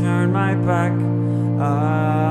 turn my back. I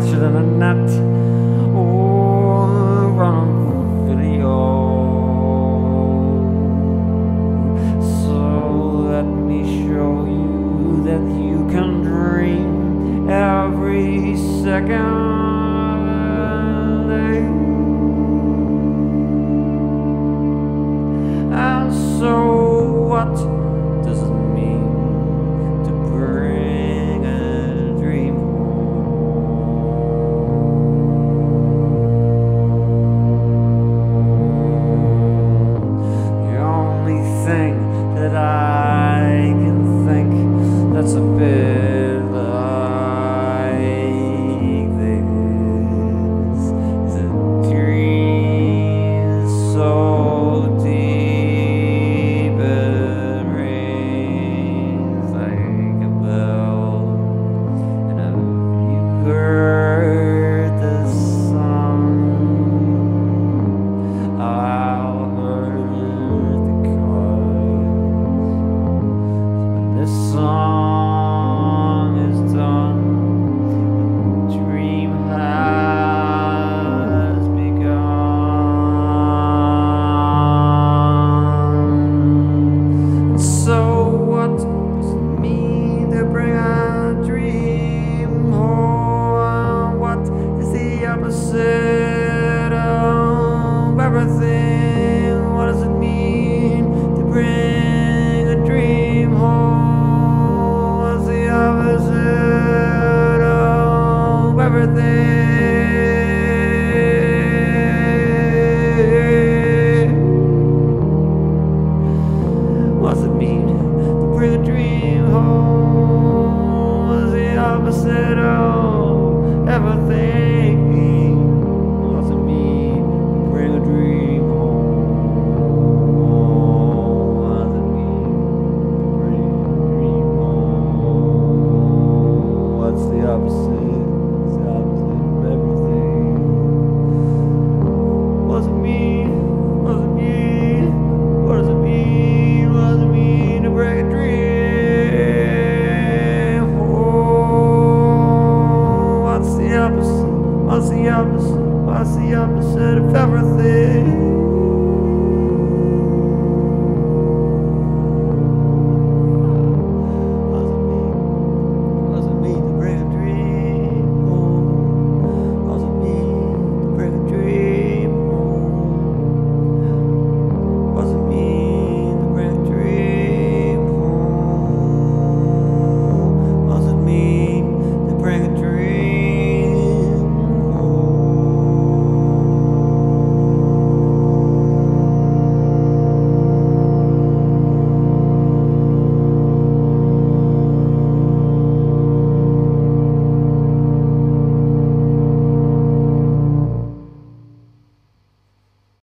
catcher than a net. Oh, run on video. So let me show you that you can dream every second. And so what?